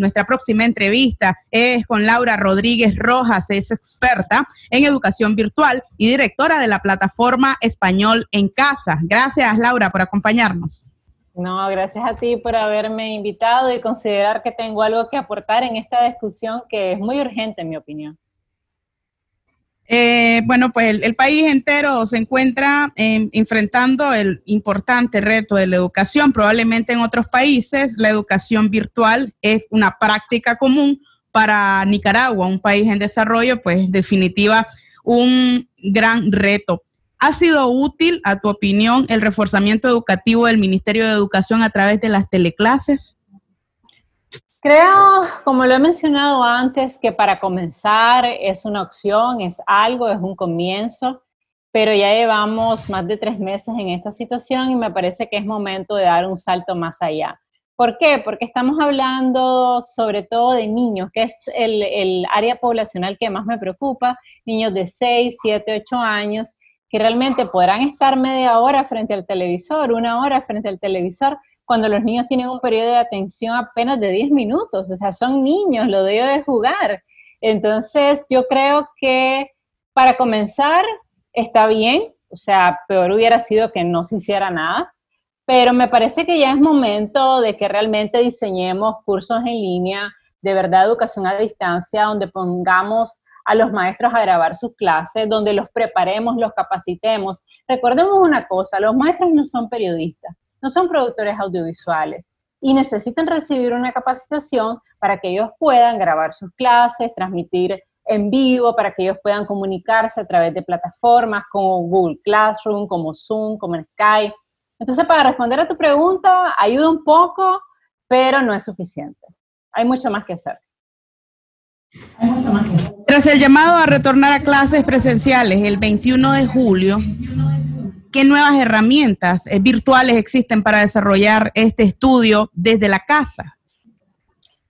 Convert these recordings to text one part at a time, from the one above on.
Nuestra próxima entrevista es con Laura Rodríguez Rojas, es experta en educación virtual y directora de la plataforma Español en Casa. Gracias, Laura, por acompañarnos. No, gracias a ti por haberme invitado y considerar que tengo algo que aportar en esta discusión que es muy urgente, en mi opinión. Eh, bueno, pues el, país entero se encuentra em, enfrentando el importante reto de la educación. Probablemente en otros países la educación virtual es una práctica común. Para Nicaragua, un país en desarrollo, pues definitiva un gran reto. ¿Ha sido útil, a tu opinión, el reforzamiento educativo del Ministerio de Educación a través de las teleclases? Creo, como lo he mencionado antes, que para comenzar es una opción, es algo, es un comienzo, pero ya llevamos más de tres meses en esta situación y me parece que es momento de dar un salto más allá. ¿Por qué? Porque estamos hablando sobre todo de niños, que es el, el área poblacional que más me preocupa, niños de 6, 7, 8 años, que realmente podrán estar media hora frente al televisor, una hora frente al televisor, cuando los niños tienen un periodo de atención apenas de 10 minutos, o sea, son niños, lo de jugar. Entonces, yo creo que para comenzar está bien, o sea, peor hubiera sido que no se hiciera nada, pero me parece que ya es momento de que realmente diseñemos cursos en línea, de verdad educación a distancia, donde pongamos a los maestros a grabar sus clases, donde los preparemos, los capacitemos. Recordemos una cosa, los maestros no son periodistas, no son productores audiovisuales y necesitan recibir una capacitación para que ellos puedan grabar sus clases, transmitir en vivo, para que ellos puedan comunicarse a través de plataformas como Google Classroom, como Zoom, como Skype. Entonces, para responder a tu pregunta, ayuda un poco, pero no es suficiente. Hay mucho más que hacer. Tras el llamado a retornar a clases presenciales el 21 de julio, ¿Qué nuevas herramientas eh, virtuales existen para desarrollar este estudio desde la casa?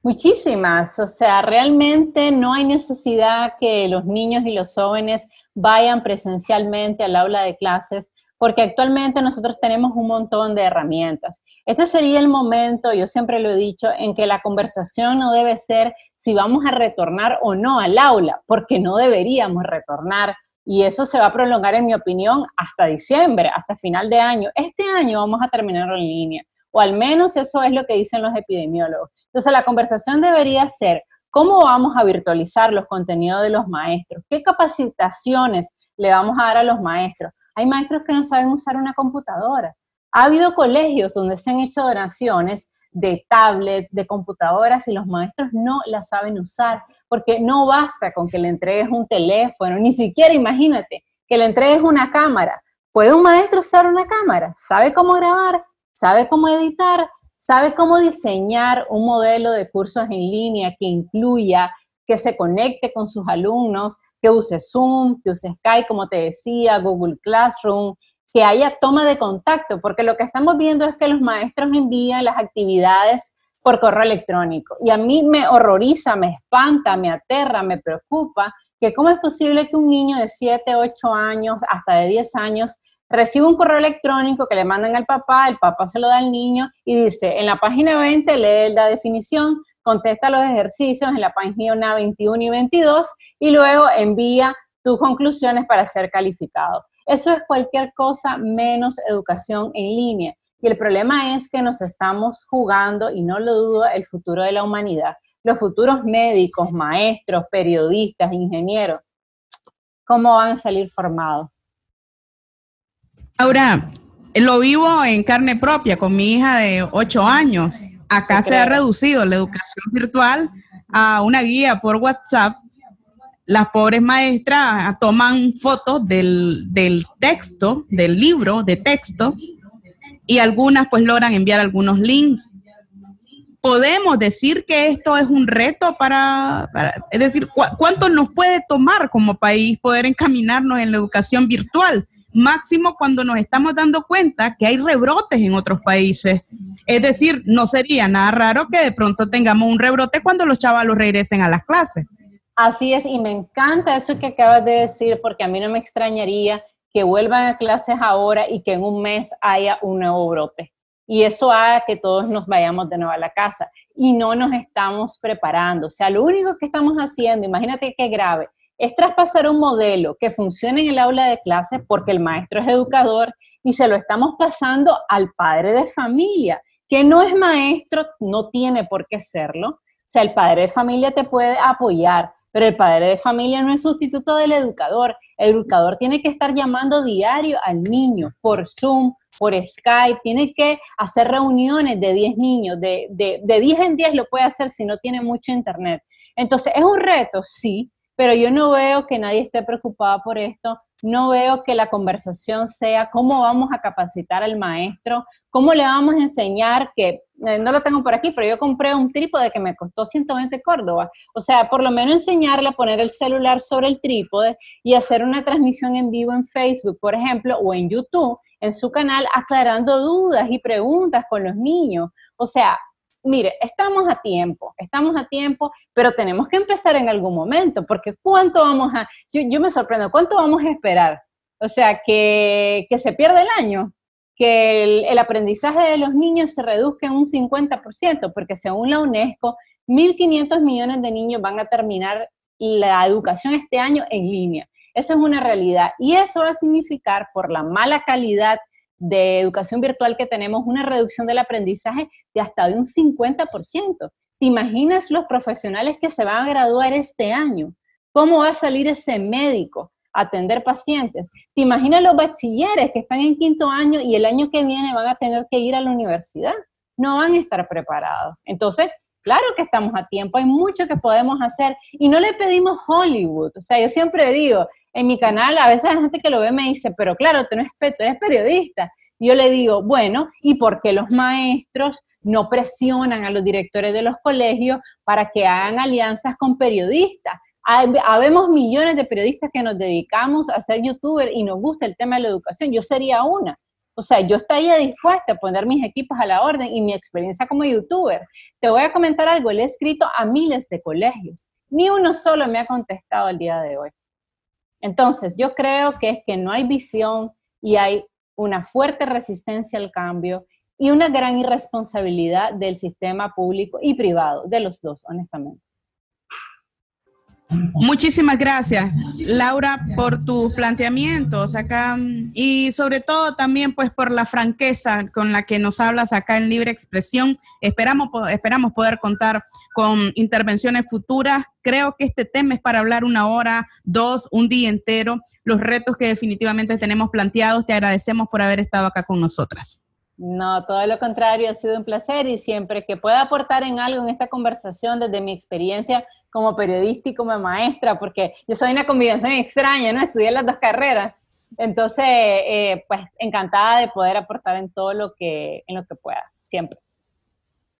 Muchísimas, o sea, realmente no hay necesidad que los niños y los jóvenes vayan presencialmente al aula de clases, porque actualmente nosotros tenemos un montón de herramientas. Este sería el momento, yo siempre lo he dicho, en que la conversación no debe ser si vamos a retornar o no al aula, porque no deberíamos retornar y eso se va a prolongar, en mi opinión, hasta diciembre, hasta final de año. Este año vamos a terminarlo en línea, o al menos eso es lo que dicen los epidemiólogos. Entonces, la conversación debería ser, ¿cómo vamos a virtualizar los contenidos de los maestros? ¿Qué capacitaciones le vamos a dar a los maestros? Hay maestros que no saben usar una computadora. Ha habido colegios donde se han hecho donaciones de tablets, de computadoras y los maestros no las saben usar porque no basta con que le entregues un teléfono, ni siquiera imagínate que le entregues una cámara. ¿Puede un maestro usar una cámara? ¿Sabe cómo grabar? ¿Sabe cómo editar? ¿Sabe cómo diseñar un modelo de cursos en línea que incluya, que se conecte con sus alumnos, que use Zoom, que use Skype, como te decía, Google Classroom, que haya toma de contacto? Porque lo que estamos viendo es que los maestros envían las actividades por correo electrónico. Y a mí me horroriza, me espanta, me aterra, me preocupa que cómo es posible que un niño de 7, 8 años, hasta de 10 años, reciba un correo electrónico que le mandan al papá, el papá se lo da al niño y dice, en la página 20 lee la definición, contesta los ejercicios en la página 21 y 22 y luego envía tus conclusiones para ser calificado. Eso es cualquier cosa menos educación en línea. Y el problema es que nos estamos jugando, y no lo dudo, el futuro de la humanidad. Los futuros médicos, maestros, periodistas, ingenieros, ¿cómo van a salir formados? Ahora, lo vivo en carne propia con mi hija de 8 años. Acá se ha reducido la educación virtual a una guía por WhatsApp. Las pobres maestras toman fotos del, del texto, del libro de texto, y algunas pues logran enviar algunos links. Podemos decir que esto es un reto para, es decir, ¿cuánto nos puede tomar como país poder encaminarnos en la educación virtual? Máximo cuando nos estamos dando cuenta que hay rebrotes en otros países. Es decir, no sería nada raro que de pronto tengamos un rebrote cuando los chavalos regresen a las clases. Así es, y me encanta eso que acabas de decir, porque a mí no me extrañaría que vuelvan a clases ahora y que en un mes haya un nuevo brote. y eso haga que todos nos vayamos de nuevo a la casa y no nos estamos preparando. O sea, lo único que estamos haciendo, imagínate qué grave, es traspasar un modelo que funcione en el aula de clase porque el maestro es educador y se lo estamos pasando al padre de familia, que no es maestro, no tiene por qué serlo. O sea, el padre de familia te puede apoyar, pero el padre de familia no es sustituto del educador. El educador tiene que estar llamando diario al niño por Zoom, por Skype, tiene que hacer reuniones de 10 niños, de, de, de 10 en 10 lo puede hacer si no tiene mucho internet. Entonces, ¿es un reto? Sí, pero yo no veo que nadie esté preocupado por esto, no veo que la conversación sea cómo vamos a capacitar al maestro, cómo le vamos a enseñar que, eh, no lo tengo por aquí, pero yo compré un trípode que me costó 120 Córdoba, o sea, por lo menos enseñarle a poner el celular sobre el trípode y hacer una transmisión en vivo en Facebook, por ejemplo, o en YouTube, en su canal, aclarando dudas y preguntas con los niños. O sea, mire, estamos a tiempo, estamos a tiempo, pero tenemos que empezar en algún momento, porque ¿cuánto vamos a, yo, me sorprendo, ¿cuánto vamos a esperar? O sea, que, se pierda el año, que el, el, aprendizaje de los niños se reduzca en un 50%, porque según la UNESCO, 1.500 millones de niños van a terminar la educación este año en línea. Esa es una realidad y eso va a significar por la mala calidad de educación virtual que tenemos una reducción del aprendizaje de hasta de un 50%. ¿Te imaginas los profesionales que se van a graduar este año? ¿Cómo va a salir ese médico a atender pacientes? ¿Te imaginas los bachilleres que están en quinto año y el año que viene van a tener que ir a la universidad? No van a estar preparados. Entonces, claro que estamos a tiempo, hay mucho que podemos hacer y no le pedimos Hollywood. O sea, yo siempre digo, en mi canal, a veces la gente que lo ve me dice, pero claro, tú, no eres, periodista. yo le digo, bueno, ¿y por qué los maestros no presionan a los directores de los colegios para que hagan alianzas con periodistas? Habemos millones de periodistas que nos dedicamos a ser youtuber y nos gusta el tema de la educación. Yo sería una. O sea, yo estaría dispuesta a poner mis equipos a la orden y mi experiencia como youtuber. Te voy a comentar algo, le he escrito a miles de colegios. Ni uno solo me ha contestado el día de hoy. Entonces, yo creo que es que no hay visión y hay una fuerte resistencia al cambio y una gran irresponsabilidad del sistema público y privado, de los dos, honestamente. Muchísimas gracias, Laura, por tus planteamientos acá y sobre todo también pues por la franqueza con la que nos hablas acá en Libre Expresión. Esperamos, esperamos poder contar con intervenciones futuras. Creo que este tema es para hablar una hora, dos, un día entero, los retos que definitivamente tenemos planteados. Te agradecemos por haber estado acá con nosotras. No, todo lo contrario, ha sido un placer y siempre que pueda aportar en algo en esta conversación desde mi experiencia como periodista y como maestra, porque yo soy una combinación extraña, ¿no? Estudié las dos carreras. Entonces, eh, pues encantada de poder aportar en todo lo que, en lo que pueda, siempre.